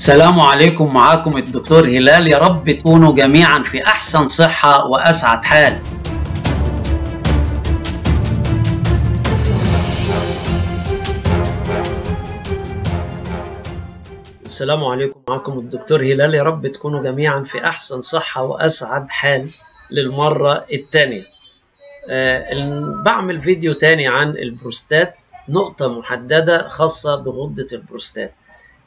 السلام عليكم معاكم الدكتور هلال. يا رب تكونوا جميعا في أحسن صحة وأسعد حال. السلام عليكم معكم الدكتور هلال. يا رب تكونوا جميعا في أحسن صحة وأسعد حال للمرة الثانية. أه بعمل فيديو تاني عن البروستات نقطة محددة خاصة بغدة البروستات.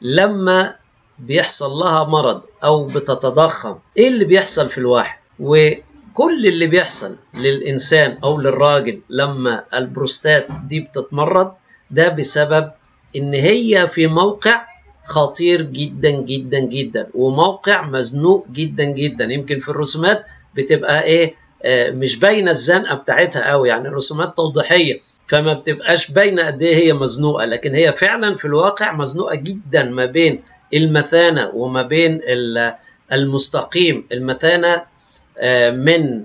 لما بيحصل لها مرض أو بتتضخم إيه اللي بيحصل في الواحد؟ وكل اللي بيحصل للإنسان أو للراجل لما البروستات دي بتتمرض ده بسبب إن هي في موقع خطير جدا جدا جدا وموقع مزنوق جدا جدا. يمكن في الرسومات بتبقى إيه آه مش باينة الزنقة بتاعتها قوي يعني الرسومات توضيحية فما بتبقاش باينة قد إيه هي مزنوقة لكن هي فعلا في الواقع مزنوقة جدا ما بين المثانة وما بين المستقيم. المثانة من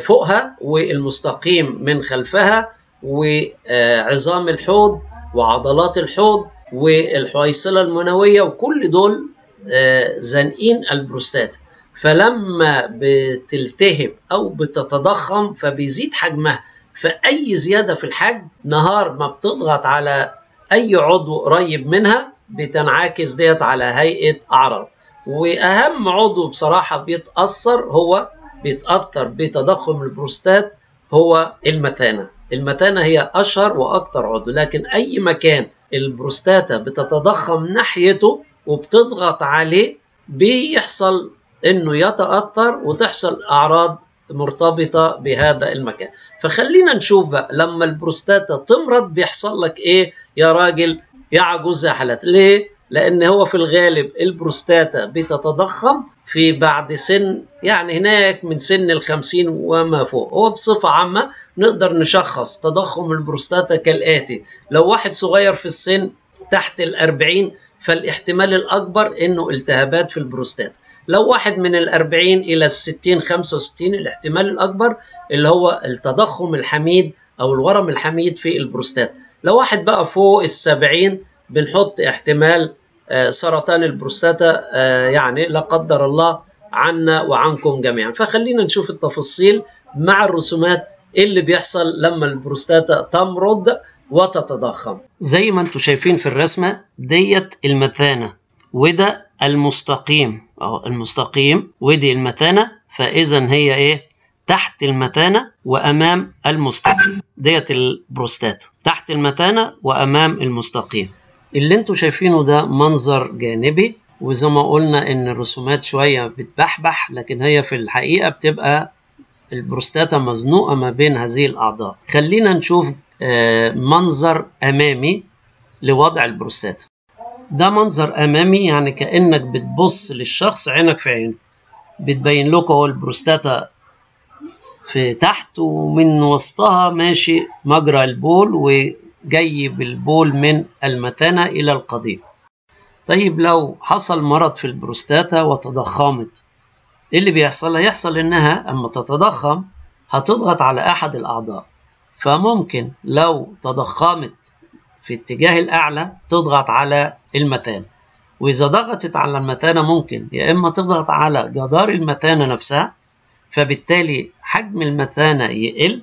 فوقها والمستقيم من خلفها وعظام الحوض وعضلات الحوض والحويصلة المنوية وكل دول زانقين البروستات. فلما بتلتهب أو بتتضخم فبيزيد حجمها. فأي زيادة في الحجم نهار ما بتضغط على أي عضو قريب منها بتنعكس ديت على هيئة أعراض. وأهم عضو بصراحة بيتأثر هو بيتأثر بتضخم البروستات هو المثانة المثانة هي أشهر وأكثر عضو لكن أي مكان البروستاتا بتتضخم ناحيته وبتضغط عليه بيحصل إنه يتأثر وتحصل أعراض مرتبطة بهذا المكان. فخلينا نشوف بقى لما البروستاتا تمرض بيحصل لك إيه يا راجل؟ يا حالات ليه؟ لأن هو في الغالب البروستاتا بتتضخم في بعد سن يعني هناك من سن الخمسين وما فوق. هو بصفة عامة نقدر نشخص تضخم البروستاتا كالآتي. لو واحد صغير في السن تحت الأربعين فالاحتمال الأكبر إنه التهابات في البروستاتا. لو واحد من الأربعين إلى الستين خمسة وستين الاحتمال الأكبر اللي هو التضخم الحميد أو الورم الحميد في البروستات لو واحد بقى فوق السبعين بنحط احتمال آه سرطان البروستاتا آه يعني لا قدر الله عنا وعنكم جميعا. فخلينا نشوف التفاصيل مع الرسومات إيه اللي بيحصل لما البروستاتا تمرض وتتضخم. زي ما أنتم شايفين في الرسمة ديت المثانة وده المستقيم. أهو المستقيم ودي المثانة فإذا هي إيه؟ تحت المثانة وأمام المستقيم. ديت البروستات. تحت المثانة وأمام المستقيم. اللي أنتوا شايفينه ده منظر جانبي وزي ما قلنا إن الرسومات شوية بتبحبح لكن هي في الحقيقة بتبقى البروستاتا مزنوقة ما بين هذه الأعضاء. خلينا نشوف منظر أمامي لوضع البروستاتا. ده منظر أمامي يعني كأنك بتبص للشخص عينك في عينه. بتبين لكم هو البروستاتا في تحت ومن وسطها ماشي مجرى البول وجاي بالبول من المثانه إلى القضيب. طيب لو حصل مرض في البروستاتا وتضخمت إيه اللي بيحصل؟ هيحصل إنها أما تتضخم هتضغط على أحد الأعضاء. فممكن لو تضخمت في اتجاه الأعلى تضغط على المثانة وإذا ضغطت على المثانة ممكن يا إما تضغط على جدار المثانة نفسها فبالتالي حجم المثانة يقل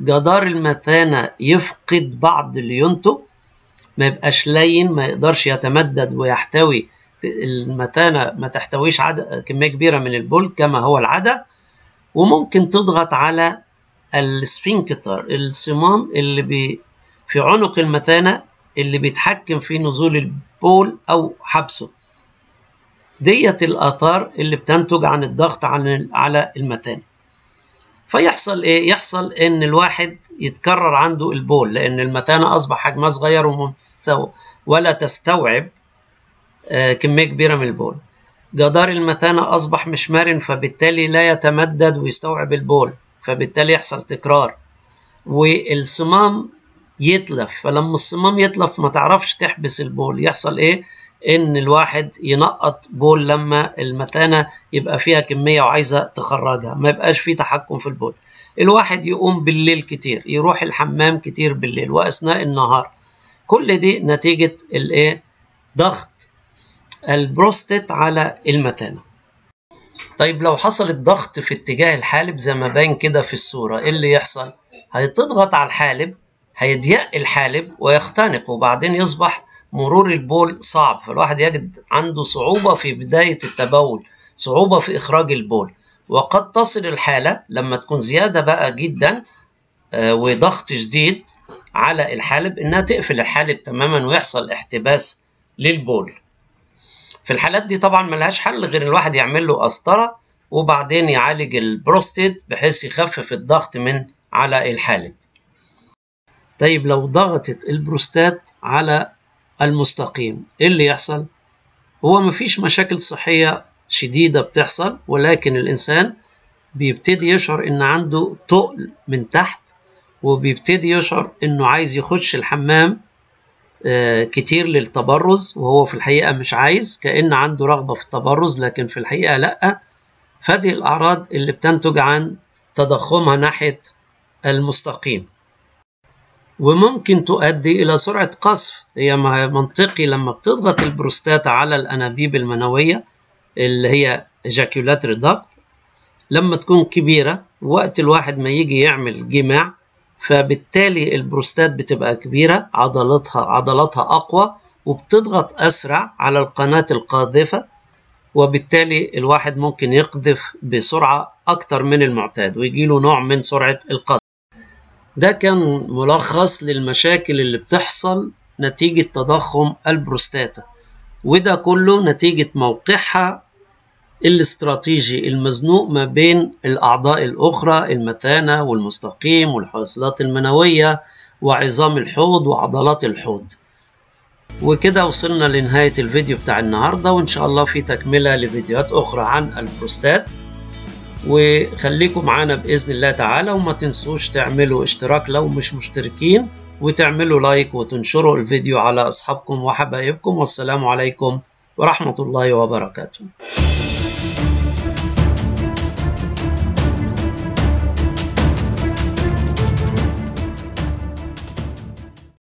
جدار المثانة يفقد بعض ليونته ما يبقاش لين ما يقدرش يتمدد ويحتوي المثانة ما تحتويش عدد كمية كبيرة من البول كما هو العادة. وممكن تضغط على السفنكتر الصمام اللي بي في عنق المثانة اللي بيتحكم في نزول البول أو حبسه. ديت الآثار اللي بتنتج عن الضغط عن على المثانة. فيحصل إيه؟ يحصل إن الواحد يتكرر عنده البول لأن المثانة أصبح حجمها صغير ولا تستوعب آه كمية كبيرة من البول. جدار المثانة أصبح مش مرن فبالتالي لا يتمدد ويستوعب البول فبالتالي يحصل تكرار. والصمام يتلف فلما الصمام يتلف ما تعرفش تحبس البول يحصل إيه؟ إن الواحد ينقط بول لما المثانه يبقى فيها كمية وعايزة تخرجها ما يبقاش فيه تحكم في البول. الواحد يقوم بالليل كتير يروح الحمام كتير بالليل وأثناء النهار. كل دي نتيجة الإيه؟ ضغط البروستات على المثانة طيب لو حصل الضغط في اتجاه الحالب زي ما باين كده في الصورة إيه اللي يحصل؟ هتضغط على الحالب هيضيق الحالب ويختنق وبعدين يصبح مرور البول صعب فالواحد يجد عنده صعوبة في بداية التبول صعوبة في إخراج البول. وقد تصل الحالة لما تكون زيادة بقى جدا وضغط شديد على الحالب إنها تقفل الحالب تماما ويحصل احتباس للبول. في الحالات دي طبعا ملهاش حل غير الواحد يعمل له قسطرة وبعدين يعالج البروستيت بحيث يخفف الضغط من على الحالب. طيب لو ضغطت البروستات على المستقيم. إيه اللي يحصل؟ هو مفيش مشاكل صحية شديدة بتحصل ولكن الإنسان بيبتدي يشعر إن عنده تقل من تحت وبيبتدي يشعر إنه عايز يخش الحمام آه كتير للتبرز وهو في الحقيقة مش عايز كأن عنده رغبة في التبرز لكن في الحقيقة لأ. فدي الأعراض اللي بتنتج عن تضخمها ناحية المستقيم. وممكن تؤدي إلى سرعة قذف هي منطقي لما بتضغط البروستاتا على الأنابيب المنوية اللي هي ejaculatory duct لما تكون كبيرة وقت الواحد ما يجي يعمل جماع فبالتالي البروستات بتبقى كبيرة عضلاتها عضلاتها أقوى وبتضغط أسرع على القناة القاذفة وبالتالي الواحد ممكن يقذف بسرعة أكتر من المعتاد ويجيله نوع من سرعة القذف ده كان ملخص للمشاكل اللي بتحصل نتيجة تضخم البروستاتا وده كله نتيجة موقعها الاستراتيجي المزنوق ما بين الأعضاء الأخرى المثانة والمستقيم والحوصلات المنوية وعظام الحوض وعضلات الحوض. وكده وصلنا لنهاية الفيديو بتاع النهاردة وإن شاء الله في تكملة لفيديوهات أخرى عن البروستات. وخليكم معانا بإذن الله تعالى وما تنسوش تعملوا اشتراك لو مش مشتركين وتعملوا لايك وتنشروا الفيديو على أصحابكم وحبايبكم والسلام عليكم ورحمة الله وبركاته.